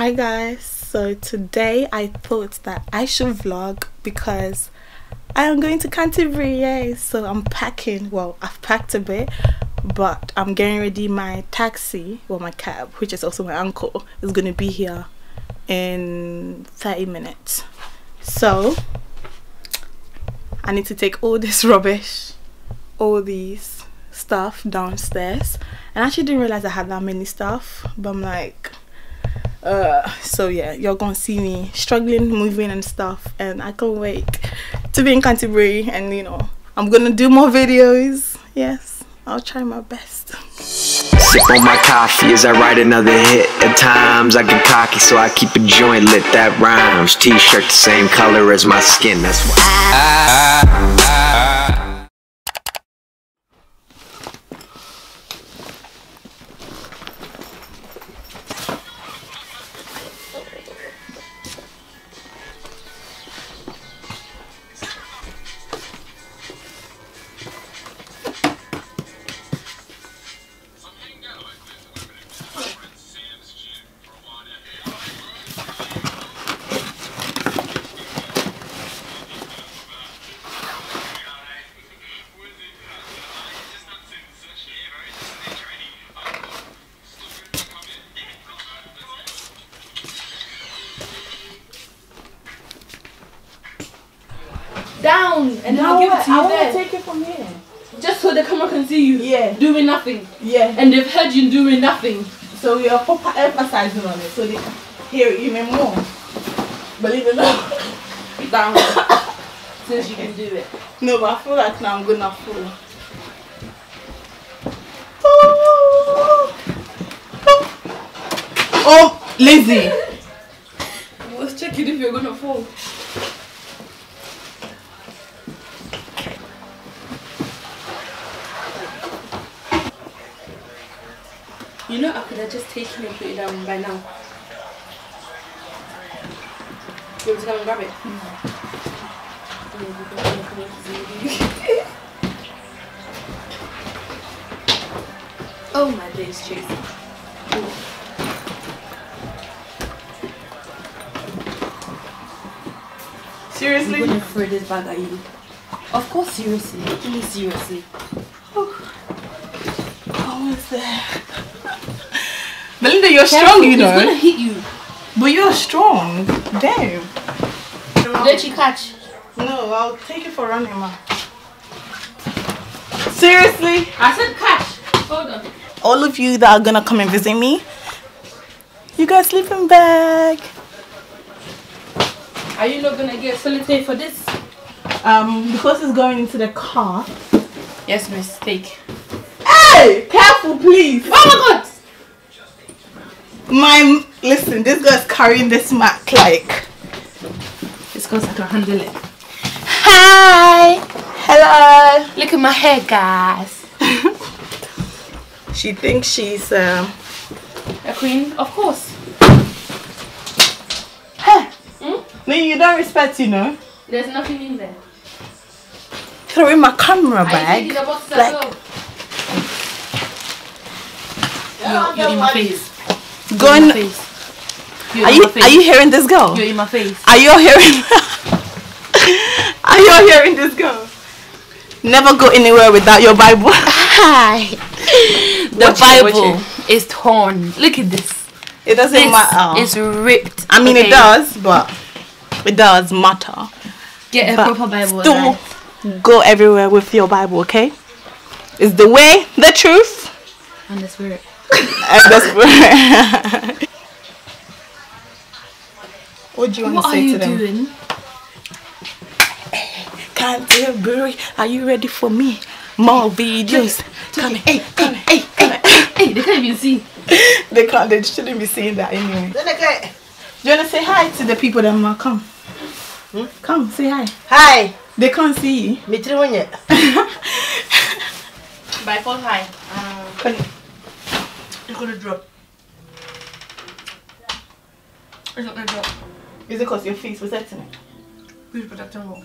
Hi guys, so today I thought that I should vlog because I am going to Canterbury, yay! So I'm packing, well I've packed a bit but I'm getting ready my taxi, well my cab, which is also my uncle, is going to be here in 30 minutes. So I need to take all this rubbish, all these stuff downstairs and I actually didn't realize I had that many stuff but I'm like uh so yeah you're gonna see me struggling moving and stuff and i can't wait to be in canterbury and you know i'm gonna do more videos. Yes i'll try my best. Sip on my coffee as i write another hit. At times i get cocky so i keep a joint lit that rhymes. T-shirt the same color as my skin that's why down and then I'll give it to you I there. want to take it from here. Just so the camera can see you. Yeah. Doing nothing. Yeah. And they've heard you doing nothing. So you're proper emphasizing on it so they hear it even more. Believe it or not. Down. Since you can do it. No, but I feel like now I'm gonna fall. Oh, Lizzie. I was checking if you're gonna fall. You know I could have just taken it and put it down by now. You want to come and grab it? oh my days, Tracy. Seriously? I'm gonna throw this bag at you. Of course, seriously. Give me seriously. Oh, How is that? Belinda, you're strong, you know. He's gonna hit you. But you're strong. Damn. Let you catch. No, I'll take it for running, ma. Seriously? I said catch. Hold on. All of you that are gonna come and visit me, you got a sleeping bag. Are you not gonna get solitaire for this? Um, because it's going into the car. Yes, mistake. Hey, careful, please. Oh my god! My listen, this guy's carrying this Mac like. It's because I can handle it. Hi. Hello. Look at my hair, guys. She thinks she's um. A queen? Of course. Hey. Hmm? No, you don't respect, you know. There's nothing in there. Throwing my camera Are bag. taking the boxes like- You're, you're in my face. You're in Going. You're you are you hearing this girl? You're in my face. Are you hearing? are you hearing this girl? Never go anywhere without your Bible. Hi. The Watch it, watch Bible is torn. Look at this. It doesn't This matter. It's ripped. I mean, okay? it does, but it does matter. Get a But proper Bible. Still, guys. go everywhere with your Bible, okay? It's the way, the truth, And the spirit. And the spirit. what do you want What to are say you to them? doing? Canterbury, are you ready for me? More videos. Come here. Hey, hey, hey, hey, hey, they can't even see. They can't. They shouldn't be saying that anyway. Do you wanna say hi to the people that might come? Come, say hi. Hi, They can't see you. mitiri wonye. By fall high. Um, it's gonna drop. It's not gonna drop. Is it because your face was setting it? Please protect them all.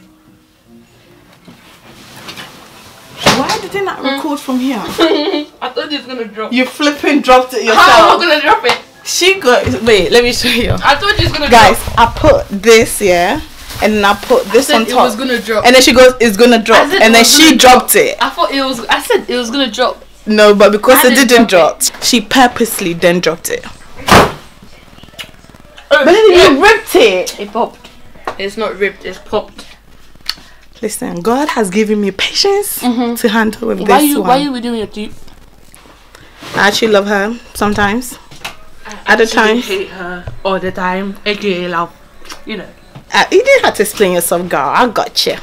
Why did they not hmm? record from here? I thought it was gonna drop. You flipping dropped it yourself. How am I gonna drop it? she got wait let me show you I thought you was gonna guys drop. i put this yeah and then i put this said on it was gonna drop. and then she goes it's gonna drop and then she drop. dropped it I thought it was. I said it was gonna drop. No but because I it didn't didn't drop drop she purposely then dropped it But but then you ripped it It popped. It's not ripped. It's popped. listen god has given me patience Mhm. to handle with Why this you? one Why you were doing it? Do you i actually love her sometimes At the actually time. hate her all the time. AKA love. You know. uh, you didn't have to explain yourself girl i got you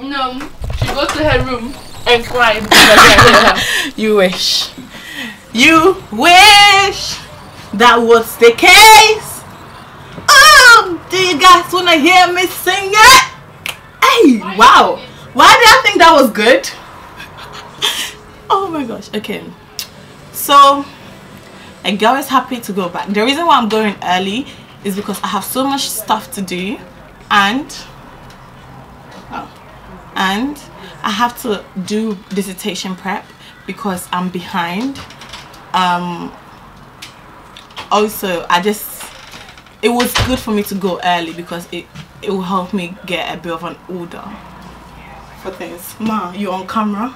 No, she goes to her room and cry because I hate her. You wish. You wish that was the case. Oh, do you guys want to hear me sing it? Hey, wow. Why did I think that was good? oh my gosh. Okay. So, a girl is happy to go back. The reason why I'm going early is because I have so much stuff to do and oh, and I have to do dissertation prep because I'm behind. Um, also, I just it was good for me to go early because it it will help me get a bit of an order for things. Ma, you on camera?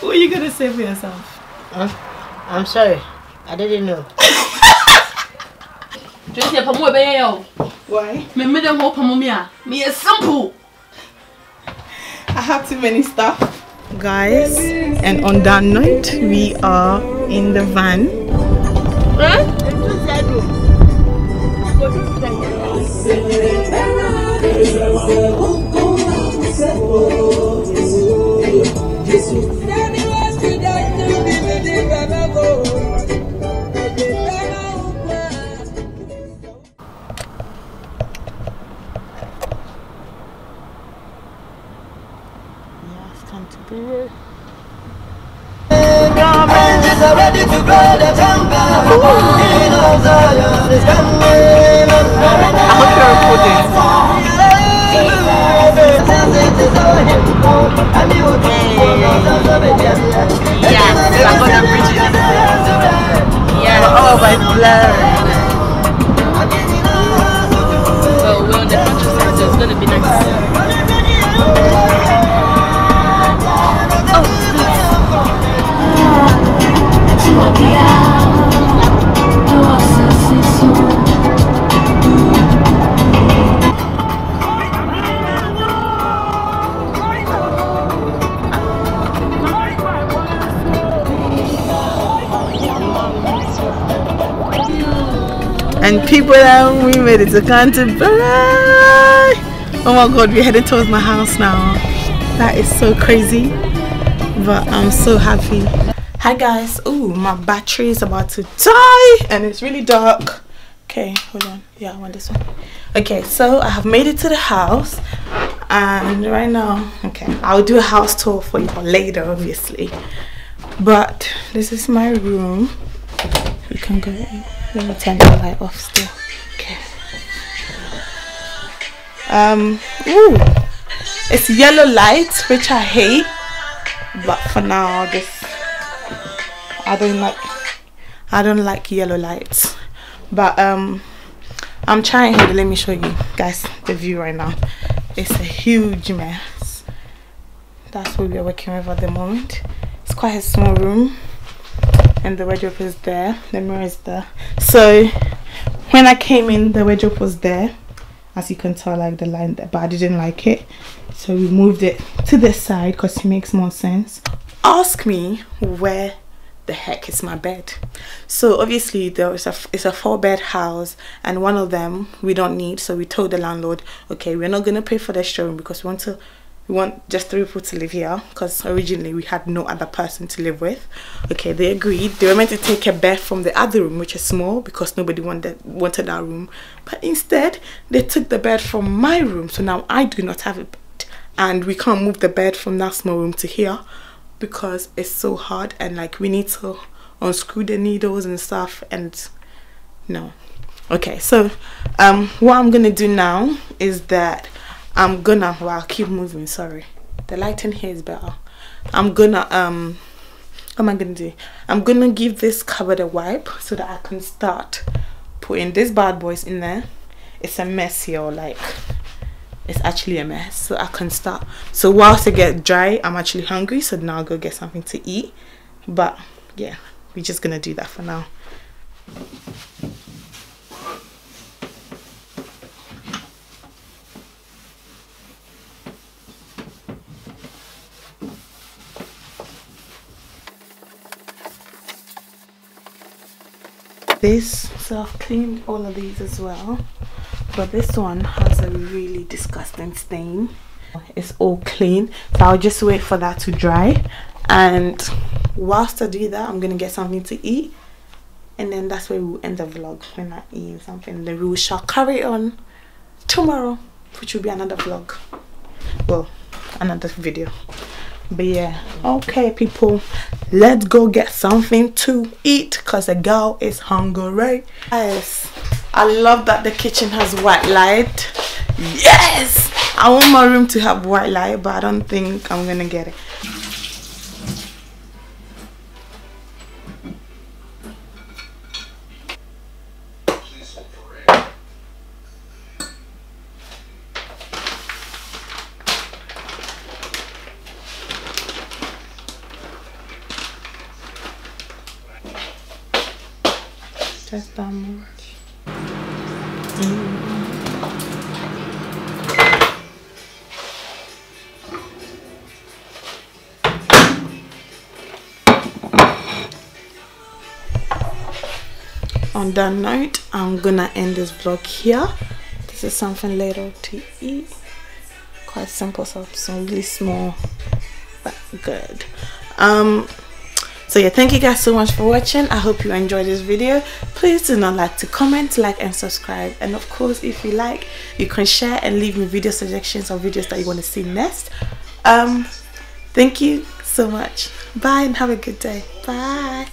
what are you gonna say for yourself? I'm sorry. I didn't know. Just say pamu ebe yo. Why? Me me dem ho pamu me a. Is simple. I have too many stuff. Guys, and on that note, we are in the van. Eh? Yeah, it's time to be I hope you're recording. Yes, I'm gonna bridge it. Yeah. Oh, my blur. Well, we're on the countryside, so it's gonna be nice. And people and we made it to Canterbury. Oh my god, we're heading towards my house now. That is so crazy. But I'm so happy. Hi guys. Ooh, my battery is about to die and it's really dark. Okay, hold on. Yeah, I want this one. Okay, so I have made it to the house and right now, okay, I'll do a house tour for you later, obviously. But this is my room. We can go in. Let me turn the light off still. Okay. Um, ooh, it's yellow light, which I hate. But for now, I'll just I don't like I don't like yellow lights. But um, I'm trying here. Let me show you guys the view right now. It's a huge mess. That's what we are working with at the moment. It's quite a small room and the wardrobe is there the mirror is there so when i came in the wardrobe was there as you can tell like the line there but i didn't like it so we moved it to this side because it makes more sense ask me where the heck is my bed. So obviously there is a it's a four bed house and one of them we don't need so we told the landlord okay we're not going to pay for the extra room because we want to we want just three people to live here because originally we had no other person to live with. Okay they agreed. They were meant to take a bed from the other room which is small because nobody wanted wanted that room. But instead they took the bed from my room so now i do not have a bed and we can't move the bed from that small room to here because it's so hard and like we need to unscrew the needles and stuff and no okay so um what i'm gonna do now is that i'm gonna well i'll keep moving sorry the lighting here is better i'm gonna um what am I gonna do? I'm gonna give this cupboard a wipe so that I can start putting these bad boys in there. It's a mess here, like it's actually a mess. So I can start. So whilst it get dry, I'm actually hungry. So now I'll go get something to eat. But yeah, we're just gonna do that for now. this so I've cleaned all of these as well but this one has a really disgusting stain. It's all clean so I'll just wait for that to dry. And whilst I do that I'm gonna get something to eat. And then that's where we'll end the vlog when I eat something. Then we shall carry on tomorrow which will be another vlog. Well another video. But yeah okay people. Let's go get something to eat because the girl is hungry. Guys i love that the kitchen has white light. Yes! I want my room to have white light but i don't think i'm gonna get it. Just that much. On that note, I'm gonna end this vlog here. This is something little to eat. Quite simple so some really small but good. Um so yeah thank you guys so much for watching. I hope you enjoyed this video. Please do not like to comment like and subscribe. And of course if you like you can share and leave me video suggestions or videos that you want to see next. Um thank you so much. Bye and have a good day. Bye